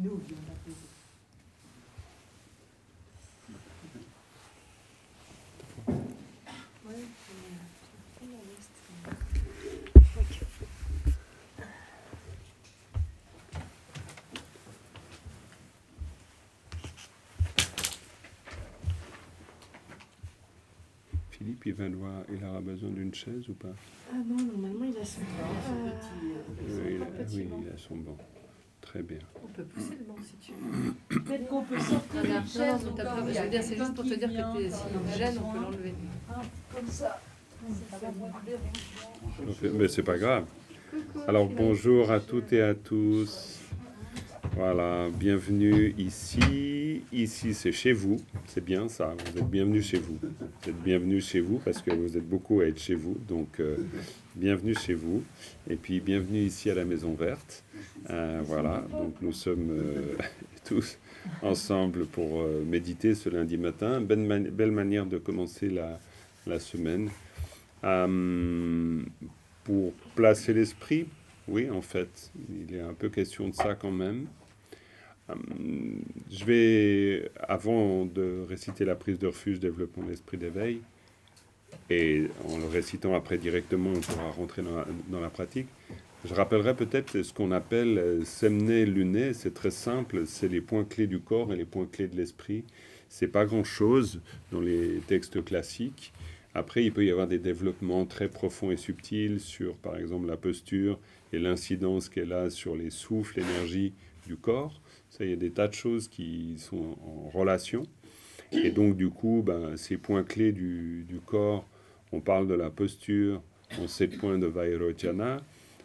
Nous, il y en a plus. Philippe, il, va devoir, il aura besoin d'une chaise ou pas? Ah non, normalement il a son banc. Euh, Oui, il a, oui, il a son banc. Très bien. On peut pousser le banc si tu veux. Peut-être qu'on peut sortir une chaise. il c'est juste pour te dire que t'es- on s'il en a gêne, on peut l'enlever. Ah, Comme ça. Mais c'est pas grave. Alors bonjour à toutes et à tous. Voilà, bienvenue ici. Ici c'est chez vous. C'est bien ça. Vous êtes bienvenus chez vous. Vous êtes bienvenus chez vous parce que vous êtes beaucoup à être chez vous. Donc euh, bienvenue chez vous. Et puis bienvenue ici à la Maison Verte. Euh, voilà. Donc nous sommes euh, tous ensemble pour méditer ce lundi matin. Belle, mani- belle manière de commencer la, la semaine. Pour placer l'esprit, oui, en fait, il est un peu question de ça quand même. Euh, Je vais, avant de réciter la prise de refuge, développons l'esprit d'éveil, et en le récitant après directement, on pourra rentrer dans la, pratique. Je rappellerai peut-être ce qu'on appelle euh, semné luné, c'est très simple, c'est les points clés du corps et les points clés de l'esprit. C'est pas grand-chose dans les textes classiques. Après, il peut y avoir des développements très profonds et subtils sur, par exemple, la posture et l'incidence qu'elle a sur les souffles, l'énergie du corps. Ça, il y a des tas de choses qui sont en relation. Et donc, du coup, ben, ces points clés du, du corps, on parle de la posture en sept points de Vairocana.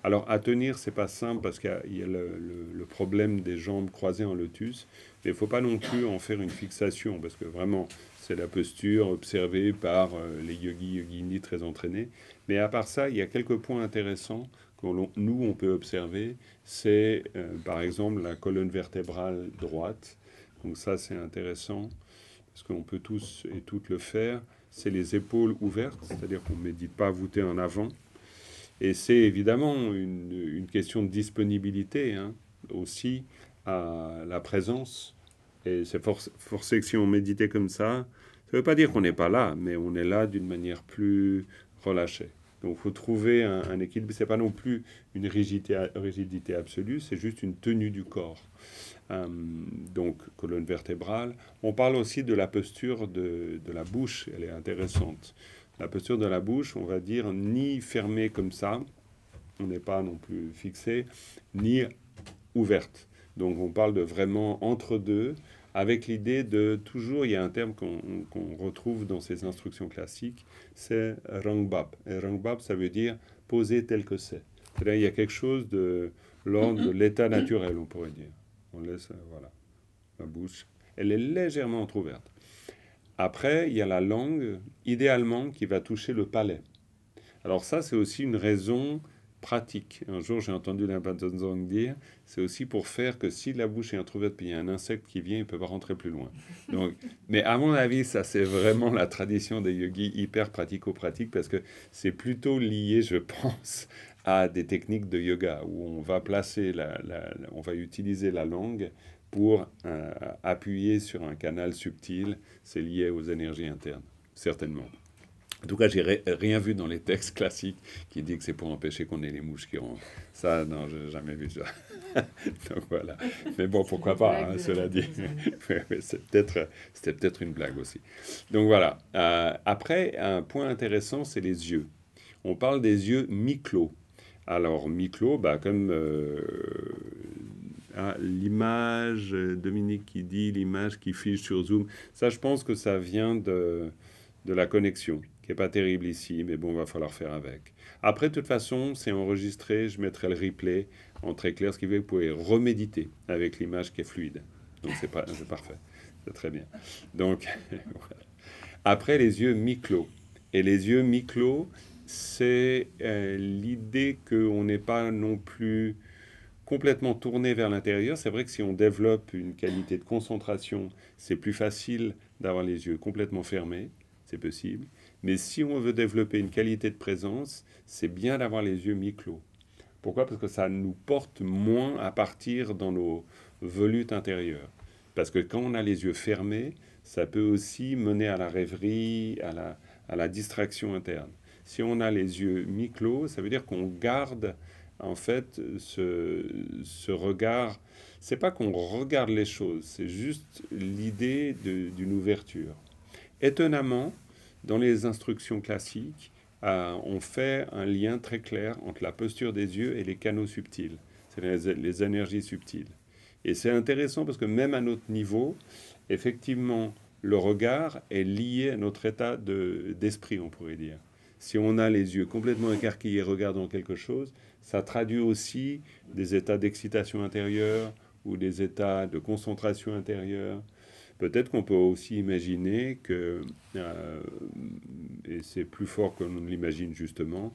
Alors, à tenir, c'est pas simple parce qu'il y a, le, le- le problème des jambes croisées en lotus. Mais il faut pas non plus en faire une fixation parce que vraiment, c'est la posture observée par euh, les yogis, yoginis très entraînés. Mais à part ça, il y a quelques points intéressants nous, on peut observer. C'est euh, par exemple la colonne vertébrale droite. Donc ça, c'est intéressant parce qu'on peut tous et toutes le faire. C'est les épaules ouvertes, c'est-à-dire qu'on ne médite pas voûté en avant. Et c'est évidemment une, question de disponibilité hein, aussi à la présence. Et c'est forc- forcé que si on méditait comme ça, ça ne veut pas dire qu'on n'est pas là, mais on est là d'une manière plus relâchée. Donc il faut trouver un, équilibre. Ce n'est pas non plus une rigidité, absolue, c'est juste une tenue du corps. Euh, donc colonne vertébrale. On parle aussi de la posture de la bouche, elle est intéressante. La posture de la bouche, on va dire, ni fermée comme ça, on n'est pas non plus fixé, ni ouverte. Donc on parle de vraiment entre deux, avec l'idée de toujours, il y a un terme qu'on retrouve dans ces instructions classiques, c'est rangbab. Et rangbab, ça veut dire poser tel que c'est. C'est-à-dire il y a quelque chose de l'ordre de l'état naturel, on pourrait dire. On laisse, euh, voilà, la bouche. Elle est légèrement entrouverte. Après, il y a la langue, idéalement, qui va toucher le palais. Alors ça, c'est aussi une raison pratique. Un jour, j'ai entendu Zong dire, c'est aussi pour faire que si la bouche est entrouverte, puis il y a un insecte qui vient, il ne peut pas rentrer plus loin. Donc, mais à mon avis, ça, c'est vraiment la tradition des yogis hyper pratico-pratique, parce que c'est plutôt lié, je pense, à des techniques de yoga, où on va placer, la, la- la- on va utiliser la langue pour euh, appuyer sur un canal subtil. C'est lié aux énergies internes, certainement. En tout cas, j'ai ri- rien vu dans les textes classiques qui dit que c'est pour empêcher qu'on ait les mouches qui rentrent. Ça, non, j'ai jamais vu ça. Donc voilà. Mais bon, pourquoi pas, hein, cela dit. C'est peut-être, c'était peut-être une blague aussi. Donc voilà. Euh, après, un point intéressant, c'est les yeux. On parle des yeux mi-clos. Alors, mi-clos, bah, comme euh, ah, l'image, Dominique qui dit l'image qui fiche sur Zoom, ça, je pense que ça vient de, de la connexion, qui n'est pas terrible ici, mais bon, va falloir faire avec. Après, de toute façon, c'est enregistré, je mettrai le replay en très clair, ce qui fait que vous pouvez reméditer avec l'image qui est fluide. Donc, c'est parfait. C'est très bien. Donc. Après, les yeux mi-clos. Et les yeux mi-clos, c'est euh, l'idée qu'on n'est pas non plus complètement tourné vers l'intérieur. C'est vrai que si on développe une qualité de concentration, c'est plus facile d'avoir les yeux complètement fermés, c'est possible. Mais si on veut développer une qualité de présence, c'est bien d'avoir les yeux mi-clos. Pourquoi? Parce que ça nous porte moins à partir dans nos, volute intérieure. Parce que quand on a les yeux fermés, ça peut aussi mener à la rêverie, à la, à la distraction interne. Si on a les yeux mi-clos, ça veut dire qu'on garde en fait ce, ce regard. C'est pas qu'on regarde les choses, c'est juste l'idée d'une ouverture. Étonnamment, dans les instructions classiques, euh, on fait un lien très clair entre la posture des yeux et les canaux subtils, c'est les, les énergies subtiles. Et c'est intéressant parce que même à notre niveau, effectivement, le regard est lié à notre état de- d'esprit, on pourrait dire. Si on a les yeux complètement écarquillés regardant quelque chose, ça traduit aussi des états d'excitation intérieure ou des états de concentration intérieure. Peut-être qu'on peut aussi imaginer que, euh, et c'est plus fort que l'on ne l'imagine justement,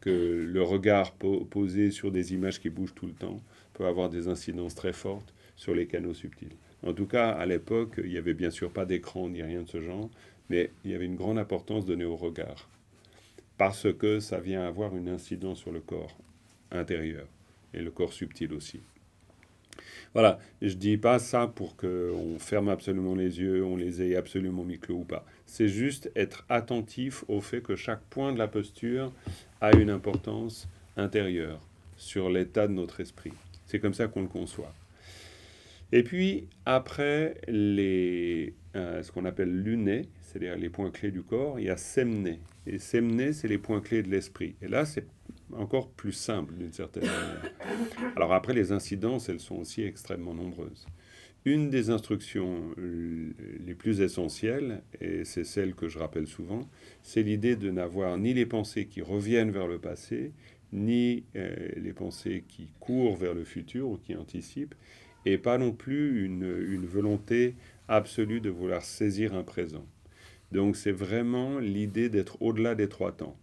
que le regard po- posé sur des images qui bougent tout le temps peut avoir des incidences très fortes sur les canaux subtils. En tout cas, à l'époque, il n'y avait bien sûr pas d'écran ni rien de ce genre, mais il y avait une grande importance donnée au regard, parce que ça vient avoir une incidence sur le corps intérieur et le corps subtil aussi. Voilà, je dis pas ça pour qu'on ferme absolument les yeux, on les ait absolument mi-clos ou pas. C'est juste être attentif au fait que chaque point de la posture a une importance intérieure sur l'état de notre esprit. C'est comme ça qu'on le conçoit. Et puis, après les, euh, ce qu'on appelle lunés, c'est-à-dire les points clés du corps, il y a semnés. Et semnés, c'est les points clés de l'esprit. Et là, c'est encore plus simple d'une certaine manière. Alors après, les incidences, elles sont aussi extrêmement nombreuses. Une des instructions les plus essentielles, et c'est celle que je rappelle souvent, c'est l'idée de n'avoir ni les pensées qui reviennent vers le passé, ni euh, les pensées qui courent vers le futur ou qui anticipent, et pas non plus une, une volonté absolue de vouloir saisir un présent. Donc c'est vraiment l'idée d'être au-delà des trois temps.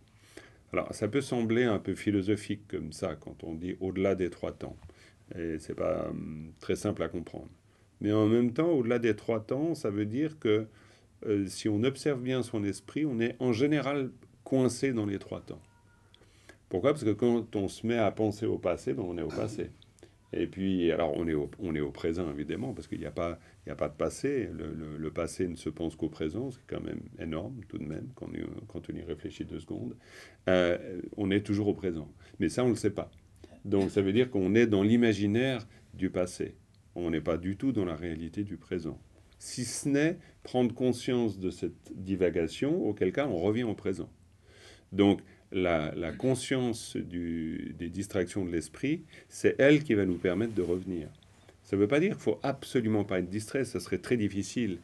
Alors ça peut sembler un peu philosophique comme ça quand on dit au-delà des trois temps. Et c'est pas hum, très simple à comprendre. Mais en même temps, au-delà des trois temps, ça veut dire que euh, si on observe bien son esprit, on est en général coincé dans les trois temps. Pourquoi? Parce que quand on se met à penser au passé, ben on est au passé. Et puis, alors on est au, on est au présent évidemment, parce qu'il n'y a, pas- a pas de passé. Le, le- le passé ne se pense qu'au présent, c'est quand même énorme tout de même, quand on y, quand on y réfléchit deux secondes. Euh, on est toujours au présent. Mais ça, on ne le sait pas. Donc ça veut dire qu'on est dans l'imaginaire du passé. On n'est pas du tout dans la réalité du présent. Si ce n'est prendre conscience de cette divagation, auquel cas on revient au présent. Donc la, conscience des distractions de l'esprit, c'est elle qui va nous permettre de revenir. Ça ne veut pas dire qu'il faut absolument pas être distrait, ça serait très difficile,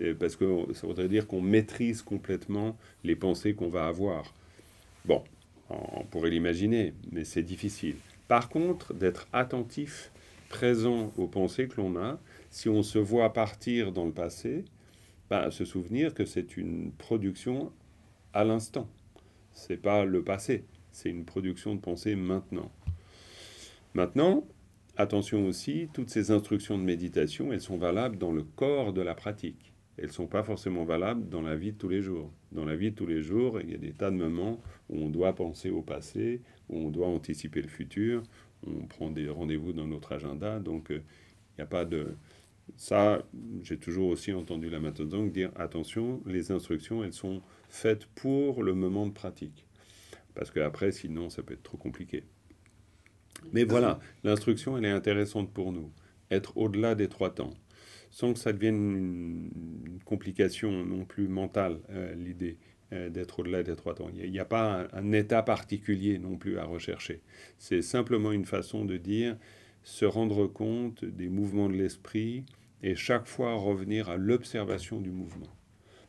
euh, parce que ça voudrait dire qu'on maîtrise complètement les pensées qu'on va avoir. Bon, on pourrait l'imaginer, mais c'est difficile. Par contre, d'être attentif, présent aux pensées que l'on a, si on se voit partir dans le passé, ben, se souvenir que c'est une production à l'instant. C'est pas le passé, c'est une production de pensée maintenant. Maintenant, attention aussi, toutes ces instructions de méditation, elles sont valables dans le corps de la pratique. Elles ne sont pas forcément valables dans la vie de tous les jours. Dans la vie de tous les jours, il y a des tas de moments où on doit penser au passé, où on doit anticiper le futur, on prend des rendez-vous dans notre agenda, donc euh, il n'y a pas de... Ça, j'ai toujours aussi entendu la Matozong dire attention, les instructions, elles sont faites pour le moment de pratique. Parce qu'après, sinon, ça peut être trop compliqué. Mais voilà, l'instruction, elle est intéressante pour nous. Être au-delà des trois temps, sans que ça devienne une, complication non plus mentale, euh, l'idée euh, d'être au-delà des trois temps. Il n'y a, pas un, un état particulier non plus à rechercher. C'est simplement une façon de dire se rendre compte des mouvements de l'esprit et chaque fois revenir à l'observation du mouvement.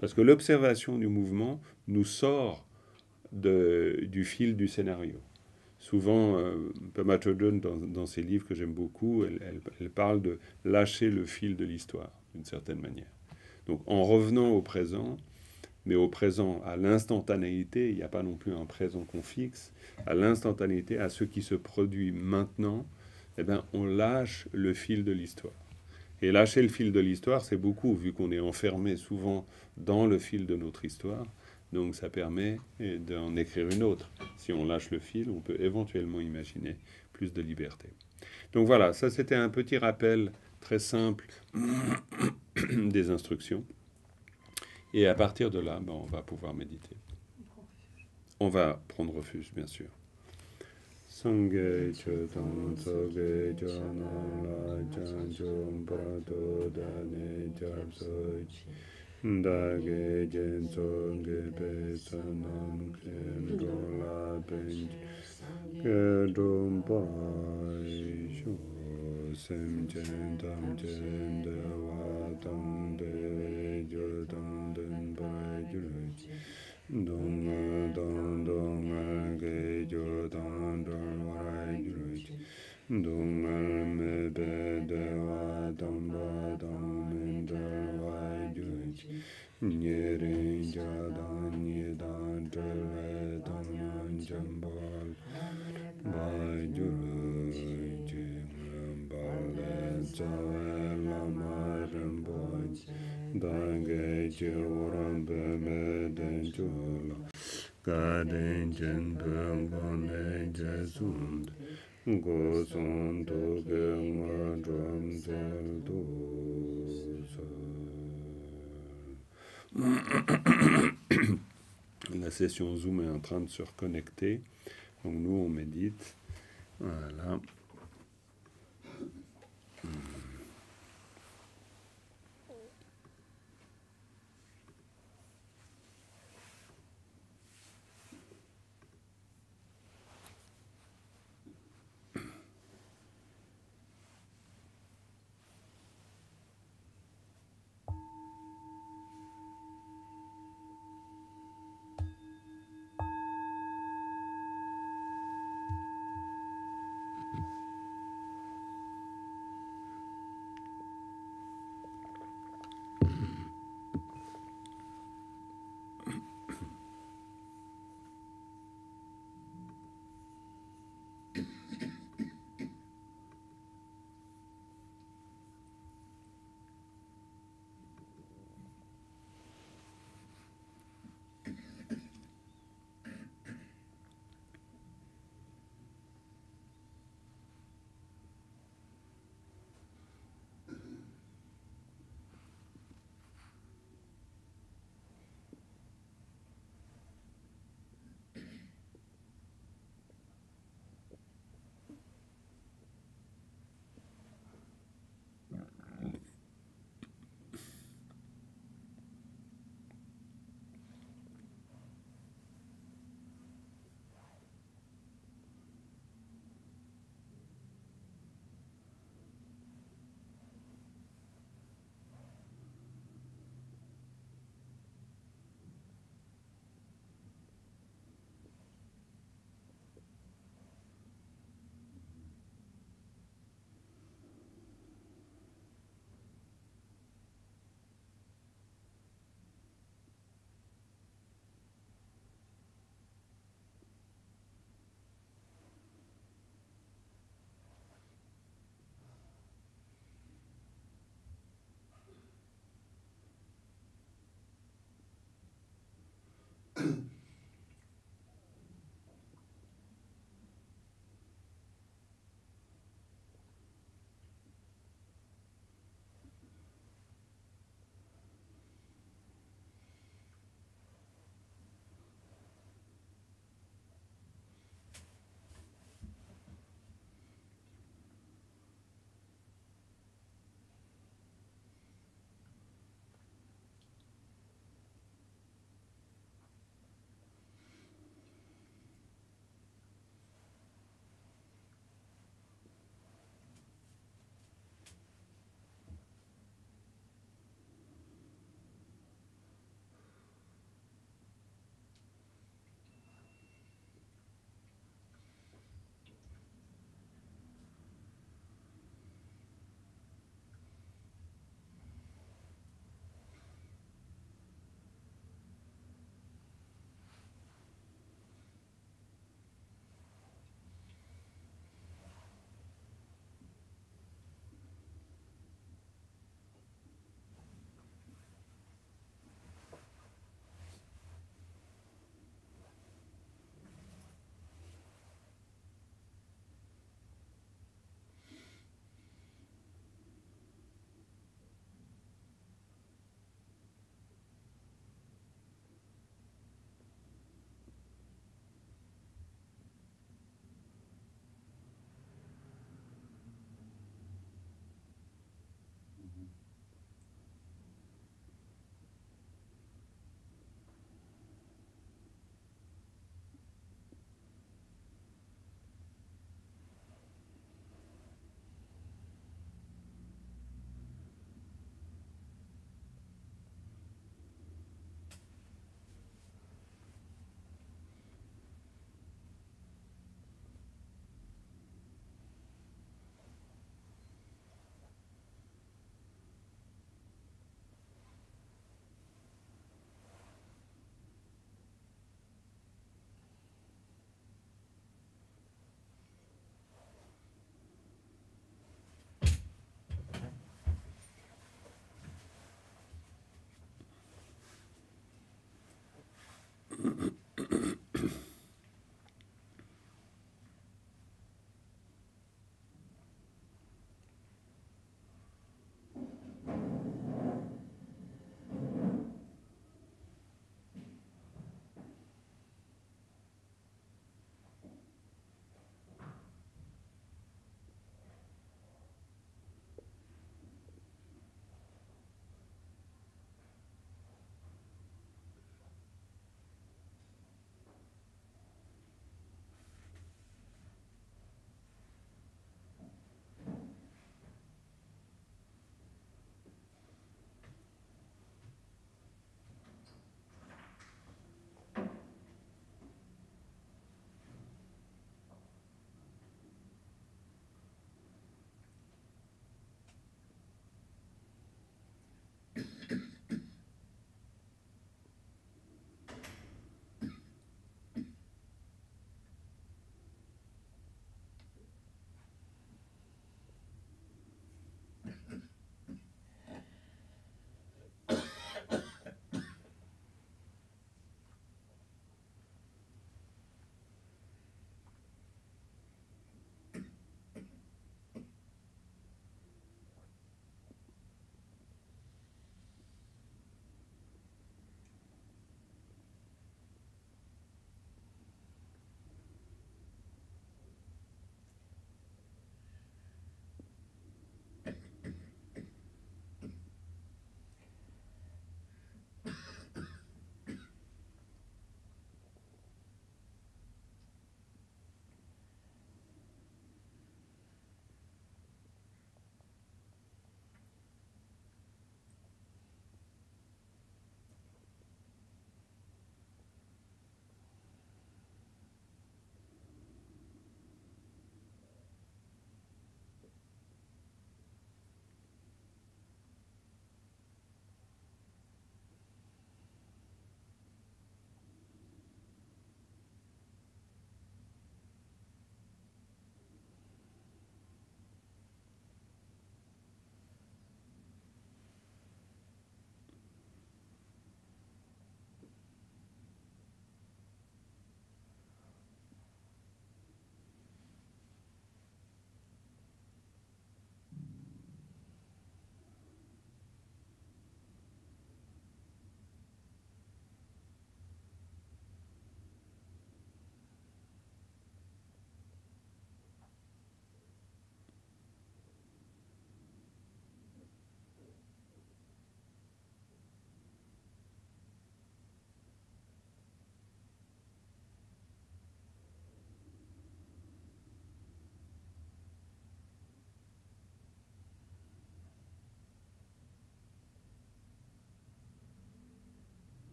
Parce que l'observation du mouvement nous sort du fil du scénario. Souvent, euh, Pema Chodron, dans, dans ses livres que j'aime beaucoup, elle, elle- parle de lâcher le fil de l'histoire, d'une certaine manière. Donc en revenant au présent, mais au présent, à l'instantanéité, il n'y a pas non plus un présent qu'on fixe, à l'instantanéité, à ce qui se produit maintenant, eh ben, on lâche le fil de l'histoire. Et lâcher le fil de l'histoire, c'est beaucoup, vu qu'on est enfermé souvent dans le fil de notre histoire. Donc ça permet eh, d'en écrire une autre. Si on lâche le fil, on peut éventuellement imaginer plus de liberté. Donc voilà, ça c'était un petit rappel très simple des instructions. Et à partir de là, ben, on va pouvoir méditer. On va prendre refuge, bien sûr. sāṅgē chūtāṅ tsōgē chōnā lā chāṅ chūṅ parātō dāne chāp sōchī dāgē jēn tsōgē pē sānāṅ kēm rōlā pēñchī kē rōṅ pārāi shū sēm chēn tāṅ chēn dēvā tāṅ dēvē chūtāṅ dēn pārāi chūchī dōng dōng dōng gē jō dōng dōng wā rāi jū jī dōng mē bē dē wā dōng bā dōng mē dē wā jū jī nye rīng jā dāng nye dāng dē wē dōng yāng jam bā bā jū jī La session Zoom est en train de se reconnecter. Donc nous, on médite. Voilà.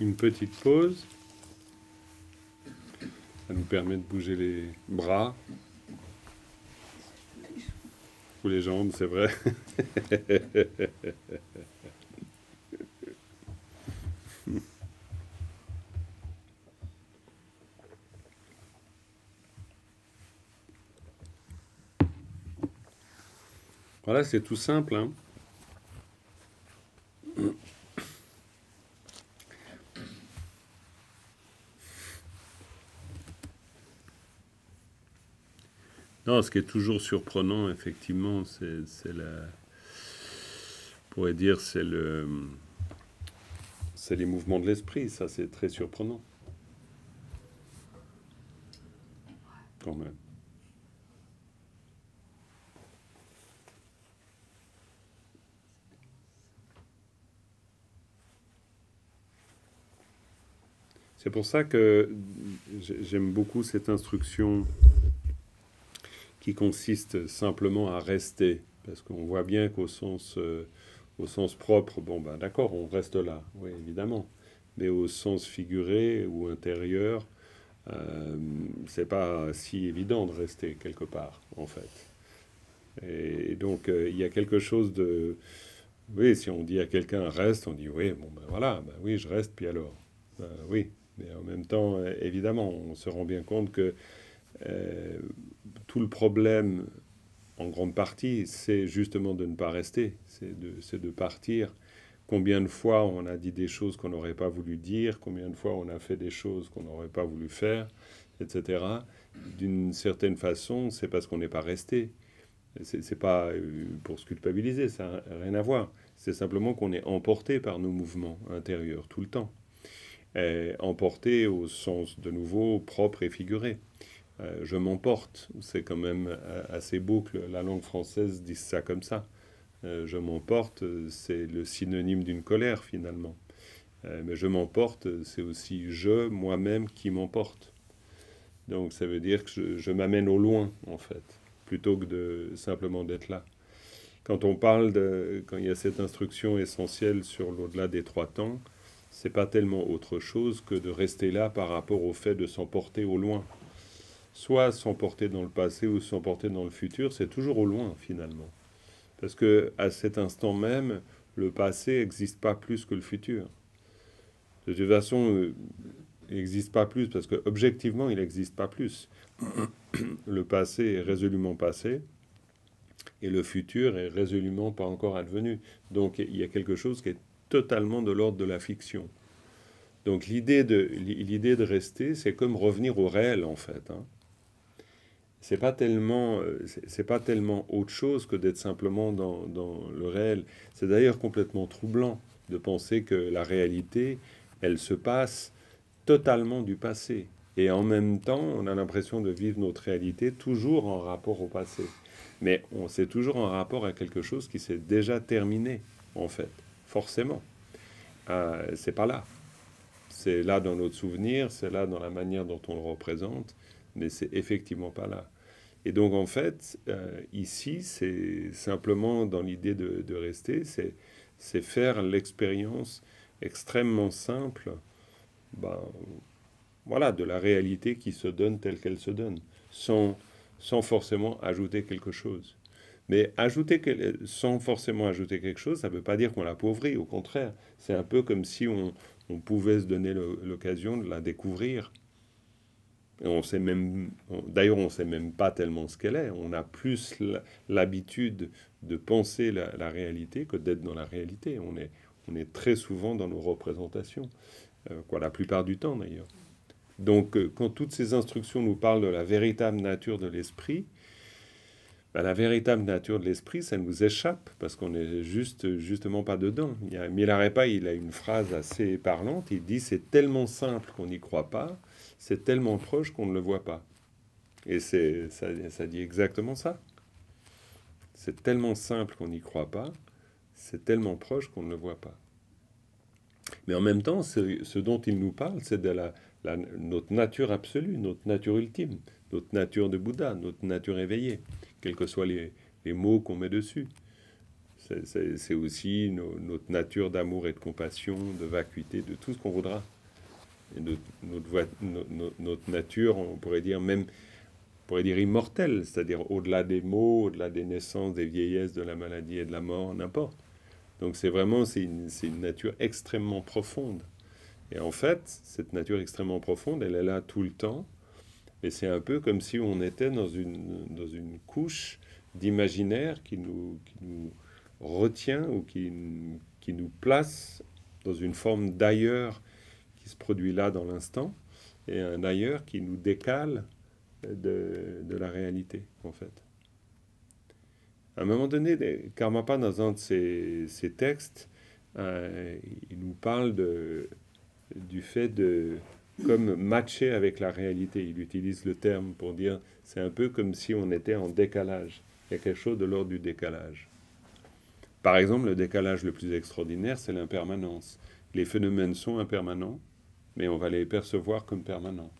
Une petite pause. Ça nous permet de bouger les bras ou les jambes, c'est vrai. Voilà, c'est tout simple. Hein. Ce qui est toujours surprenant, effectivement, c'est la. On pourrait dire, c'est le. C'est les mouvements de l'esprit, ça, c'est très surprenant. Quand même. C'est pour ça que j'aime beaucoup cette instruction qui consiste simplement à rester, parce qu'on voit bien qu'au sens, euh, au sens propre, bon ben d'accord, on reste là, oui évidemment, mais au sens figuré ou intérieur, euh, c'est pas si évident de rester quelque part en fait. Et, donc euh, il y a quelque chose de, oui, si on dit à quelqu'un reste, on dit oui, bon ben voilà, ben oui, je reste, puis alors, ben oui, mais en même temps, évidemment, on se rend bien compte que euh, tout le problème, en grande partie, c'est justement de ne pas rester, c'est de, partir. Combien de fois on a dit des choses qu'on n'aurait pas voulu dire, combien de fois on a fait des choses qu'on n'aurait pas voulu faire, etc. D'une certaine façon, c'est parce qu'on n'est pas resté. C'est pas euh, pour se culpabiliser, ça n'a rien à voir. C'est simplement qu'on est emporté par nos mouvements intérieurs tout le temps emporté au sens de nouveau propre et figuré. Euh, je m'emporte, c'est quand même euh, assez beau que la langue française dise ça comme ça. Euh, je m'emporte, c'est le synonyme d'une colère finalement. mais je m'emporte, c'est aussi je, moi-même, qui m'emporte. Donc ça veut dire que je, m'amène au loin, en fait, plutôt que de simplement d'être là. Quand on parle de, quand il y a cette instruction essentielle sur l'au-delà des trois temps, c'est pas tellement autre chose que de rester là par rapport au fait de s'emporter au loin. Soit s'emporter dans le passé ou s'emporter dans le futur, c'est toujours au loin finalement. Parce que à cet instant même, le passé n'existe pas plus que le futur. De toute façon, euh, il n'existe pas plus parce que objectivement, il n'existe pas plus. le passé est résolument passé et le futur est résolument pas encore advenu. Donc il y a quelque chose qui est totalement de l'ordre de la fiction. Donc l'idée de, l'idée de rester, c'est comme revenir au réel en fait. Hein. C'est pas tellement, euh, c'est pas tellement autre chose que d'être simplement dans, dans le réel. C'est d'ailleurs complètement troublant de penser que la réalité, elle se passe totalement du passé. Et en même temps, on a l'impression de vivre notre réalité toujours en rapport au passé. Mais on c'est toujours en rapport à quelque chose qui s'est déjà terminé, en fait forcément. Euh, c'est pas là. C'est là dans notre souvenir, c'est là dans la manière dont on le représente, mais c'est effectivement pas là. Et donc en fait, euh, ici, c'est simplement dans l'idée de, rester, c'est faire l'expérience extrêmement simple, ben, voilà, de la réalité qui se donne telle qu'elle se donne, sans, sans forcément ajouter quelque chose. Mais ajouter, sans forcément ajouter quelque chose, ça ne veut pas dire qu'on l'appauvrit. Au contraire, c'est un peu comme si on, pouvait se donner l'occasion de la découvrir. On sait même, d'ailleurs, on ne sait même pas tellement ce qu'elle est. On a plus l'habitude de penser la, réalité que d'être dans la réalité. On est, on est très souvent dans nos représentations, euh, quoi, la plupart du temps d'ailleurs. Donc, euh, quand toutes ces instructions nous parlent de la véritable nature de l'esprit, bah, la véritable nature de l'esprit, ça nous échappe parce qu'on n'est juste, justement pas dedans. Milarepa, il a une phrase assez parlante. Il dit C'est tellement simple qu'on n'y croit pas, c'est tellement proche qu'on ne le voit pas. Et c'est, ça, dit exactement ça. C'est tellement simple qu'on n'y croit pas, c'est tellement proche qu'on ne le voit pas. Mais en même temps, ce dont il nous parle, c'est de la, notre nature absolue, notre nature ultime, notre nature de Bouddha, notre nature éveillée quels que soient les, mots qu'on met dessus. C'est- aussi no- notre nature d'amour et de compassion, de vacuité, de tout ce qu'on voudra. Notre, notre nature, on pourrait dire même, pourrait dire immortelle, c'est-à-dire au-delà des mots, au-delà des naissances, des vieillesses, de la maladie et de la mort, n'importe. Donc c'est vraiment, c'est une, une nature extrêmement profonde. Et en fait, cette nature extrêmement profonde, elle est là tout le temps. Et c'est un peu comme si on était dans une, dans une couche d'imaginaire qui nous, qui nous retient ou qui, qui nous place dans une forme d'ailleurs qui se produit là dans l'instant, et un ailleurs qui nous décale de, de la réalité, en fait. À un moment donné, Karmapa, dans un de ses textes, euh, il nous parle de, du fait de comme matcher avec la réalité. Il utilise le terme pour dire c'est un peu comme si on était en décalage. Il y a quelque chose de l'ordre du décalage. Par exemple, le décalage le plus extraordinaire, c'est l'impermanence. Les phénomènes sont impermanents, mais on va les percevoir comme permanents.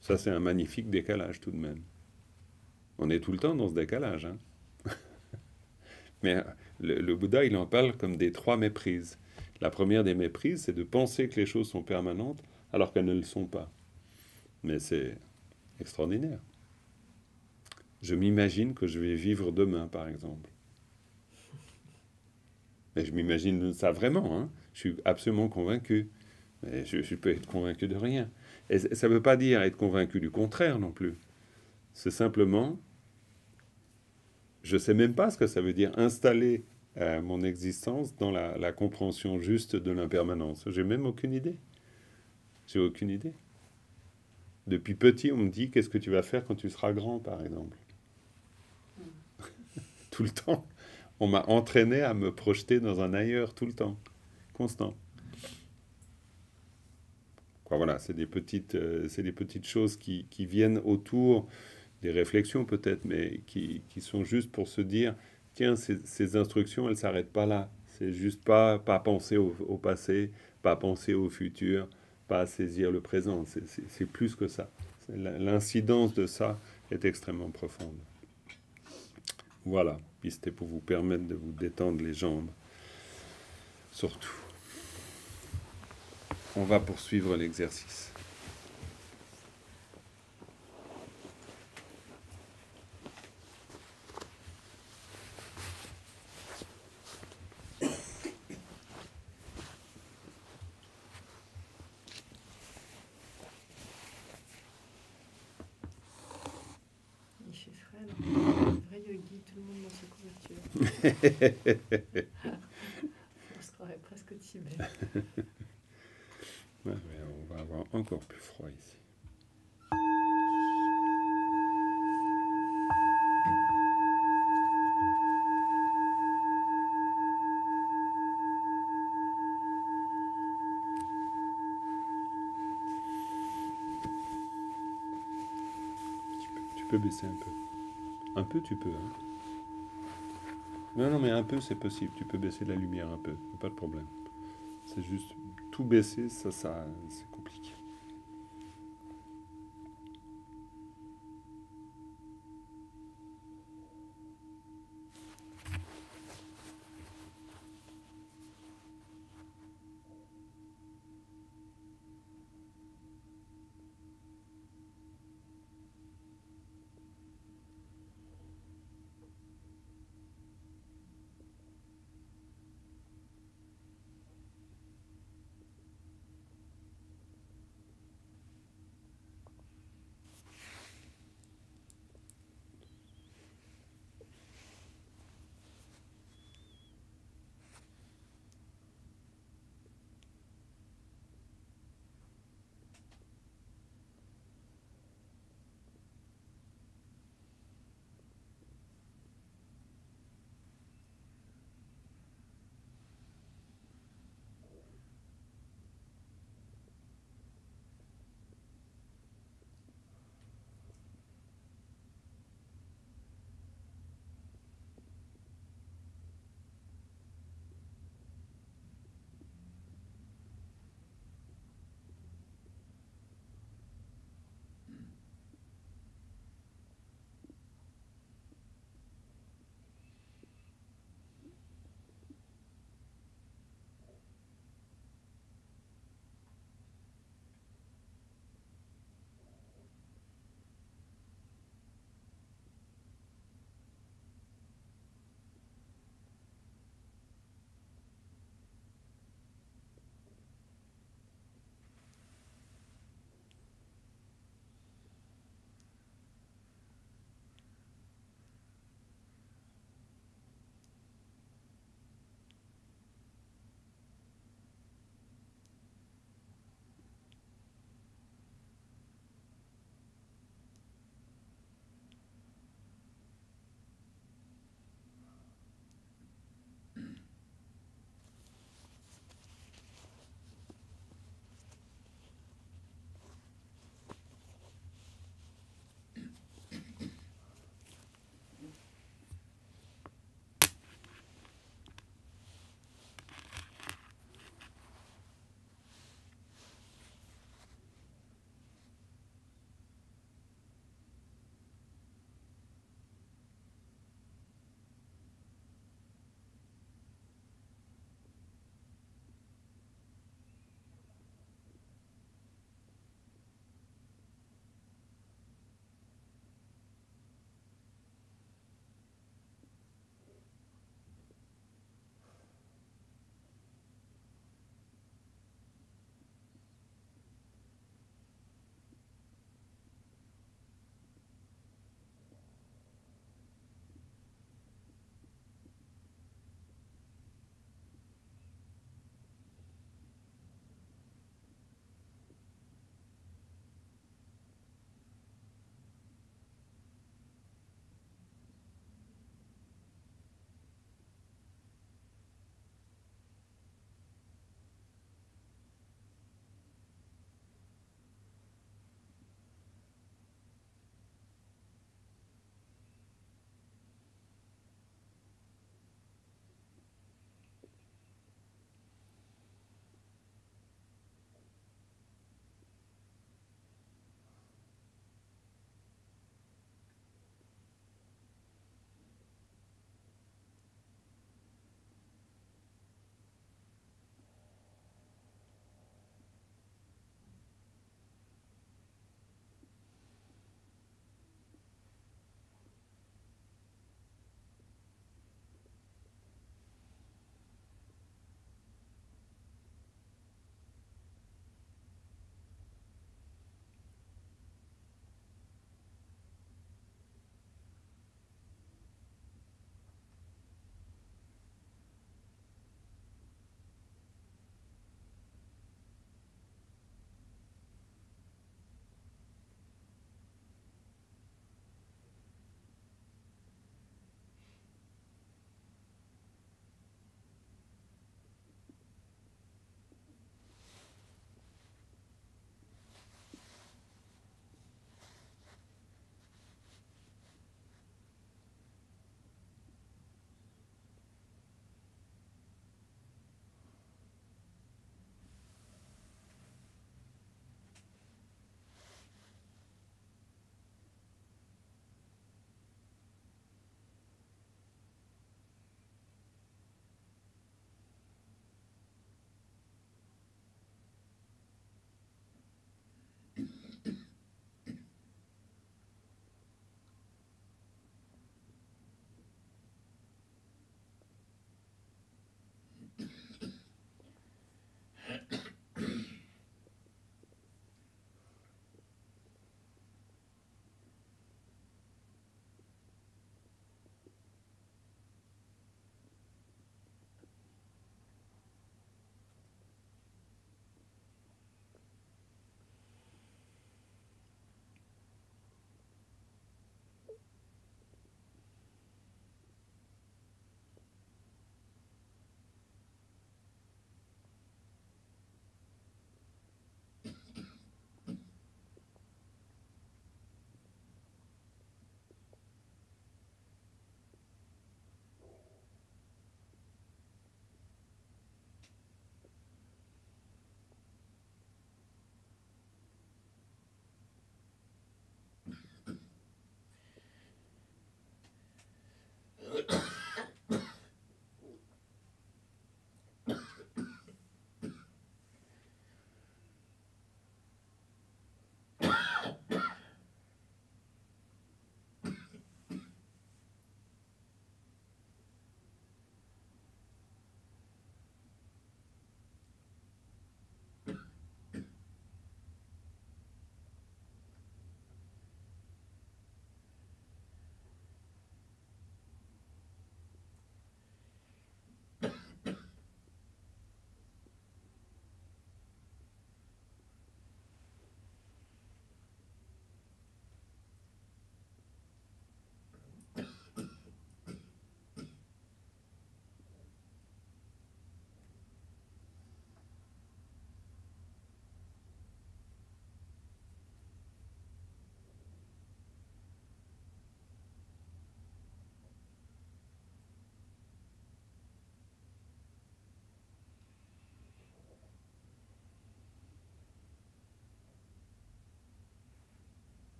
Ça, c'est un magnifique décalage tout de même. On est tout le temps dans ce décalage. hein. mais le, le Bouddha, il en parle comme des trois méprises. La première des méprises, c'est de penser que les choses sont permanentes alors qu'elles ne le sont pas. Mais c'est extraordinaire. Je m'imagine que je vais vivre demain, par exemple. Mais je m'imagine ça vraiment. hein. Je suis absolument convaincu. Mais je, je peux être convaincu de rien. Et ça ne veut pas dire être convaincu du contraire non plus. C'est simplement, je ne sais même pas ce que ça veut dire installer euh, mon existence dans la, la compréhension juste de l'impermanence. J'ai même aucune idée. J'ai aucune idée. Depuis petit, on me dit qu'est-ce que tu vas faire quand tu seras grand, par exemple? tout le temps. On m'a entraîné à me projeter dans un ailleurs tout le temps, constant. Quoi, voilà, c'est des petites, euh, c'est des petites choses qui, qui viennent autour des réflexions peut-être, mais qui, qui sont juste pour se dire, tiens, ces, ces instructions, elles s'arrêtent pas là. C'est juste pas, pas penser au, au passé, pas penser au futur, pas saisir le présent. C'est- plus que ça. L'incidence de ça est extrêmement profonde. Voilà, puis c'était pour vous permettre de vous détendre les jambes. Surtout. On va poursuivre l'exercice. Il fait frais. Un vrai yogi, tout le monde dans sa couverture. On se croirait presque au Tibet. Ouais, mais on va avoir encore plus froid ici. Tu peux, baisser un peu. Un peu, tu peux. hein. Non, non, mais un peu, c'est possible. Tu peux baisser la lumière un peu. Pas de problème. C'est juste tout baisser, ça, ça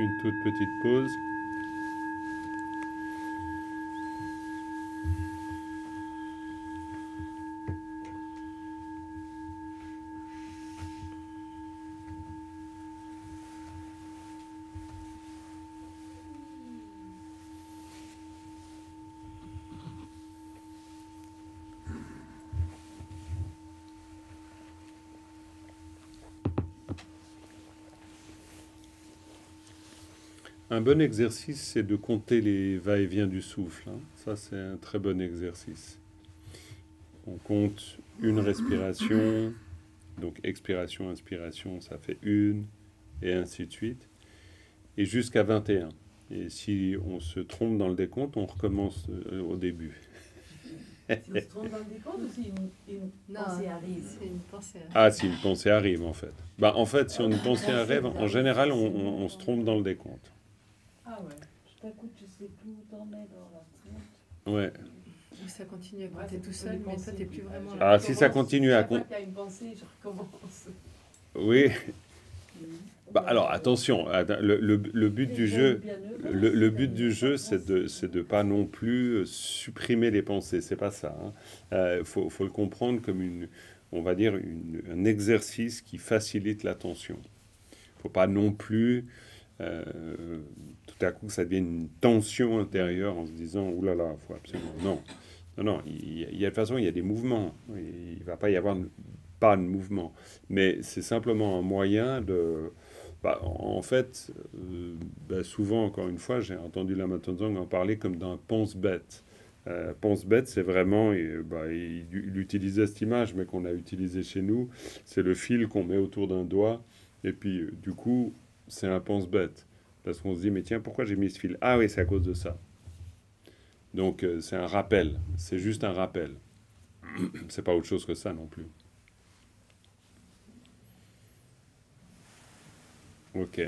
une toute petite pause. Un bon exercice, c'est de compter les va-et-vient du souffle. hein. Ça, c'est un très bon exercice. On compte une respiration, donc expiration, inspiration, ça fait une, et ainsi de suite, et jusqu'à 21. Et si on se trompe dans le décompte, on recommence euh, au début. Si on se trompe dans le décompte ou si une, une Non, pensée arrive? c'est une pensée. Ah, si une pensée arrive, en fait. Bah, en fait, si une pensée arrive, en général, on, on- on se trompe dans le décompte. Ah ouais. Je t'écoute, je sais plus où t'en es dans la compte. Ouais. Ou ça continue à c'est tout seul, mais toi, pensées. t'es plus vraiment là. Ah, si ça continue à con- a une pensée, je recommence. Oui. Bah, alors, attention, le, le- le but du jeu, Le, le but du jeu, c'est de c'est de pas non plus euh, supprimer les pensées. C'est pas ça. Il faut, faut le comprendre comme une, on va dire, une- un exercice qui facilite l'attention. Il faut pas non plus euh, tout à coup ça devienne une tension intérieure en se disant ouh là là, faut absolument non. Non, non, il, y a- de toute façon, il y a des mouvements. Il va pas y avoir pas de mouvement. Mais c'est simplement un moyen de, bah, en fait, euh, bah, souvent, encore une fois, j'ai entendu la Matanzang en parler comme d'un pense-bête. Euh, pense-bête, c'est vraiment, bah, il, il utilisait cette image, mais qu'on a utilisé chez nous, c'est le fil qu'on met autour d'un doigt, et puis euh, du coup, c'est un pense-bête. Parce qu'on se dit, mais tiens, pourquoi j'ai mis ce fil? Ah oui, c'est à cause de ça. Donc, euh, c'est un rappel, c'est juste un rappel. c'est pas autre chose que ça non plus. Ok.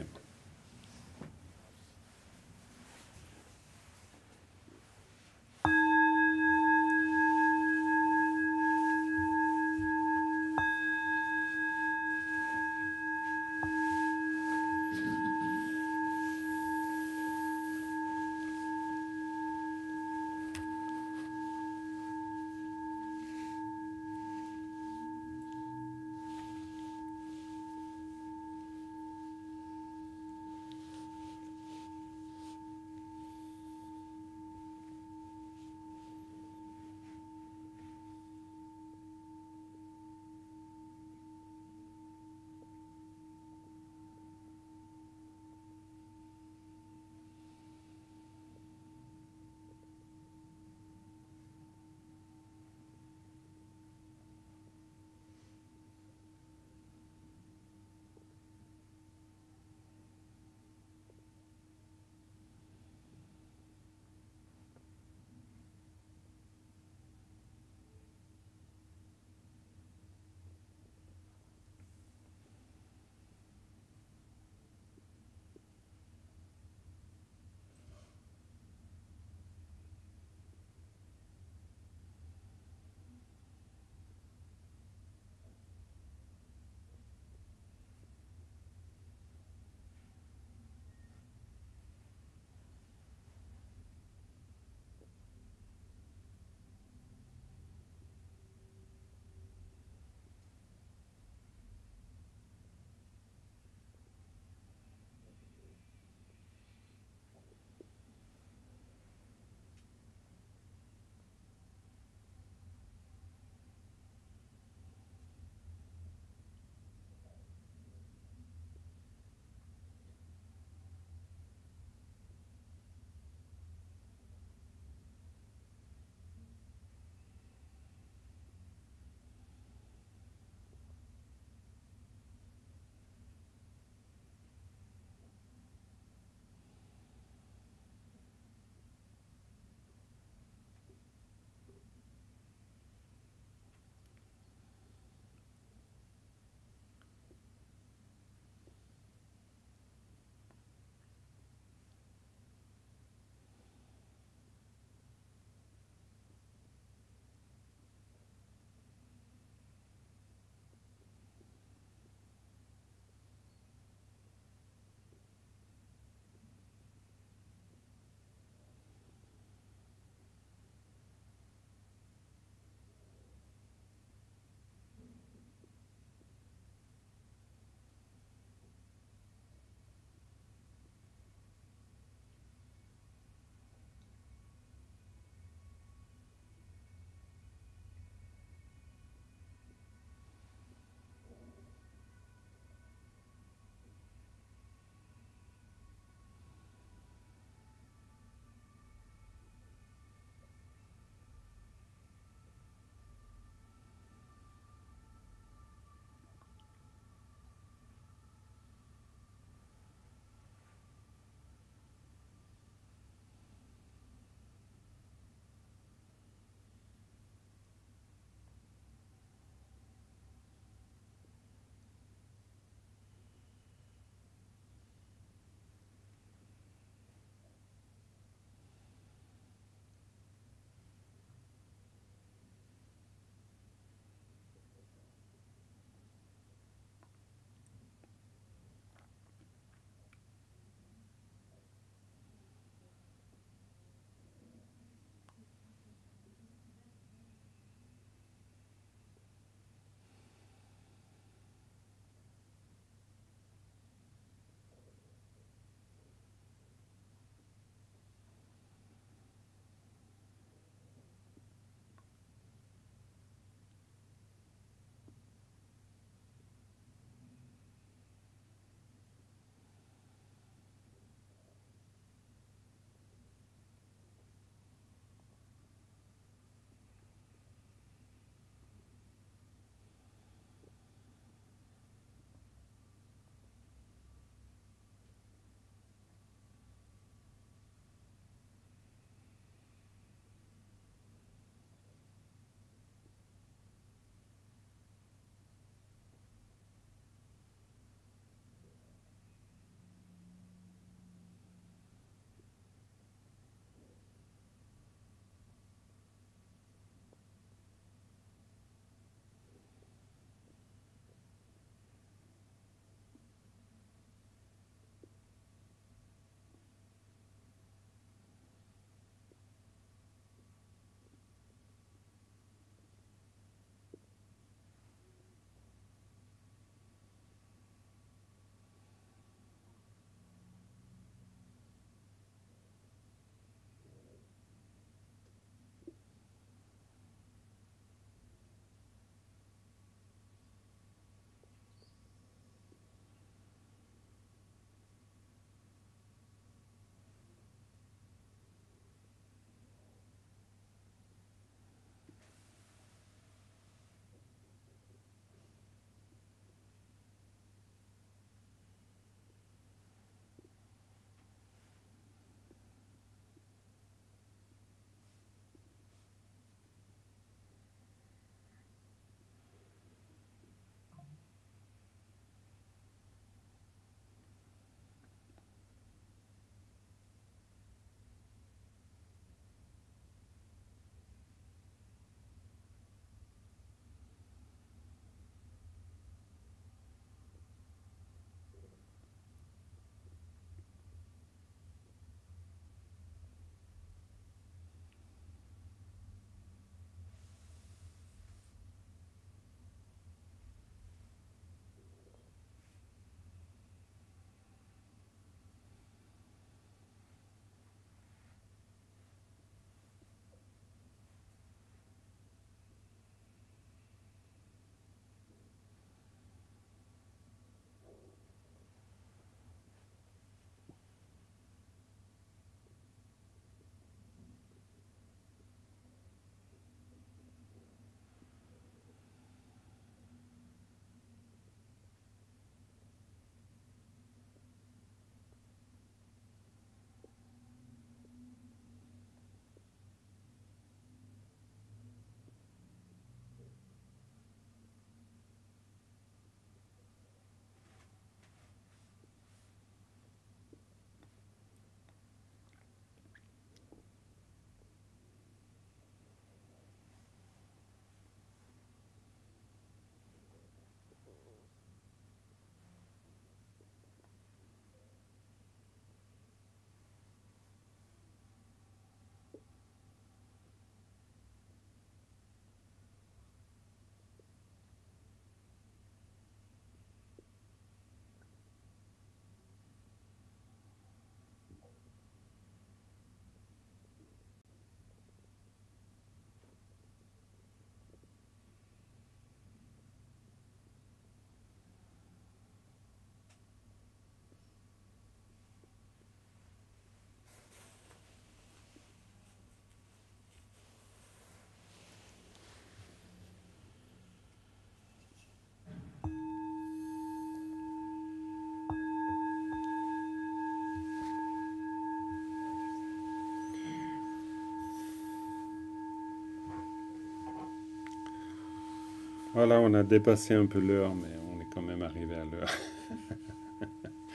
Voilà, on a dépassé un peu l'heure, mais on est quand même arrivé à l'heure.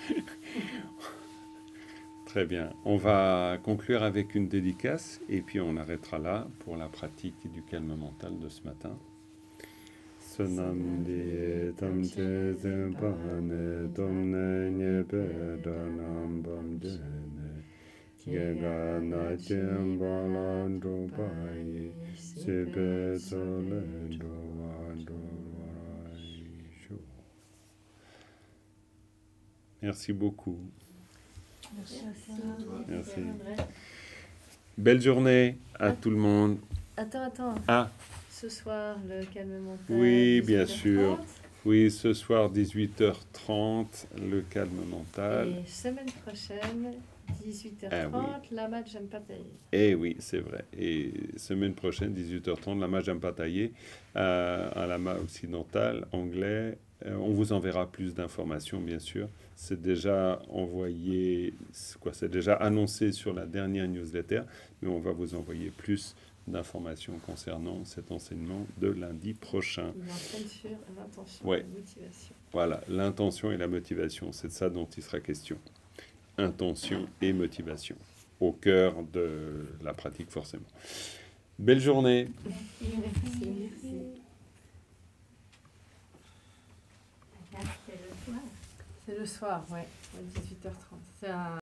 Très bien. On va conclure avec une dédicace et puis on arrêtera là pour la pratique du calme mental de ce matin. Merci beaucoup. Merci. Merci. Belle journée à tout le monde. Attends, attends. Ah, Ce soir, le calme mental. Oui, bien 18h30. sûr. oui, ce soir 18h30, le calme mental. Et semaine prochaine, 18h30, Ah oui. la match j'aime pas tailler. Eh oui, c'est vrai. Et semaine prochaine, 18h30, la mage pas taillé euh, à la main occidentale, anglais. Euh, on vous enverra plus d'informations, bien sûr. C'est déjà envoyé, c'est quoi C'est déjà annoncé sur la dernière newsletter, mais on va vous envoyer plus d'informations concernant cet enseignement de lundi prochain. L'intention Ouais. et la motivation. Voilà, l'intention et la motivation, c'est de ça dont il sera question. Intention et motivation, au cœur de la pratique forcément. Belle journée. Merci, merci. C'est le soir. C'est le soir, ouais, à 18h30. C'est un